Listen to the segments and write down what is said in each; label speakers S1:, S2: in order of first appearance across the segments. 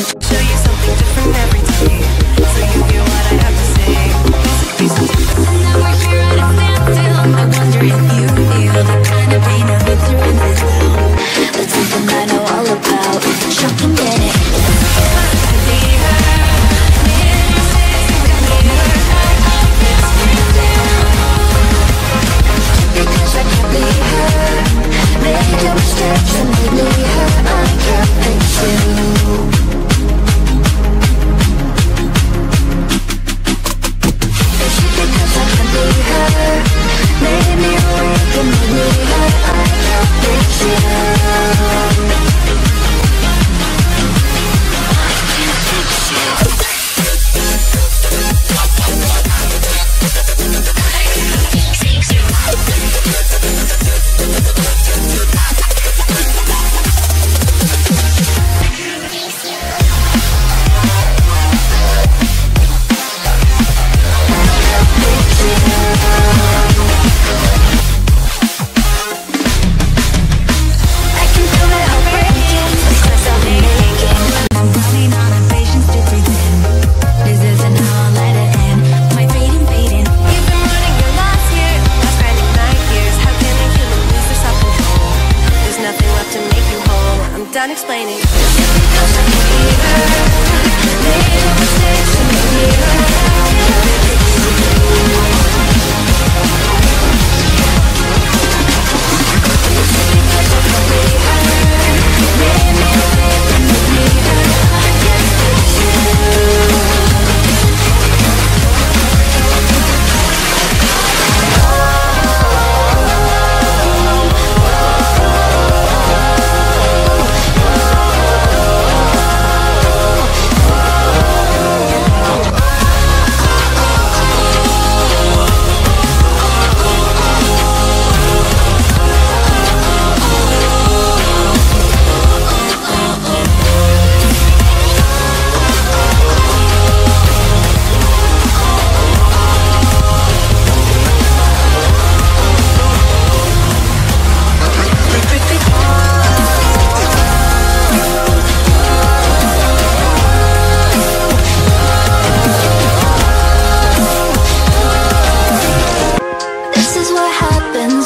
S1: Show you something different every day, done explaining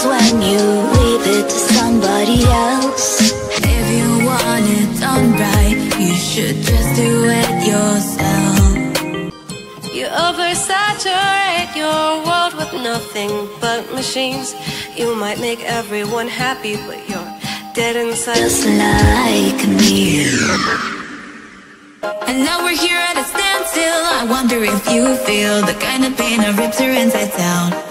S1: when you leave it to somebody else. If you want it done right, you should just do it yourself. You oversaturate your world with nothing but machines. You might make everyone happy, but you're dead inside. Just like me.
S2: And now we're here at a standstill. I wonder if you feel the kind of pain that rips her inside out.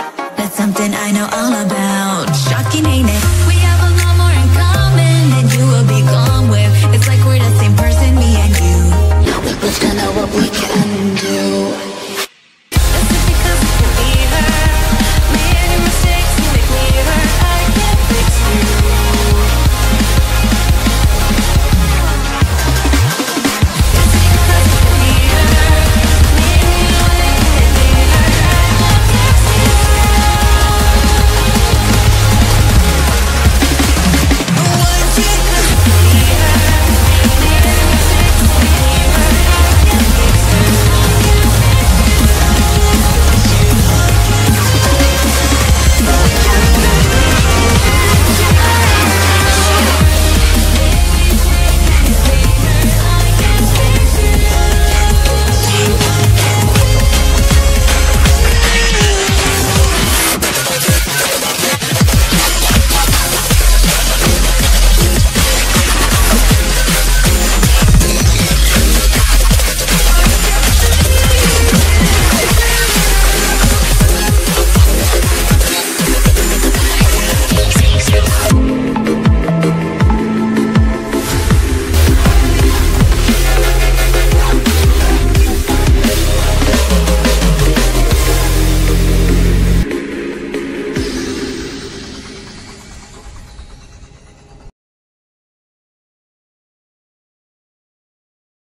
S2: Something I know all about. Shocking, ain't it?